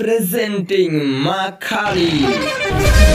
presenting Makali.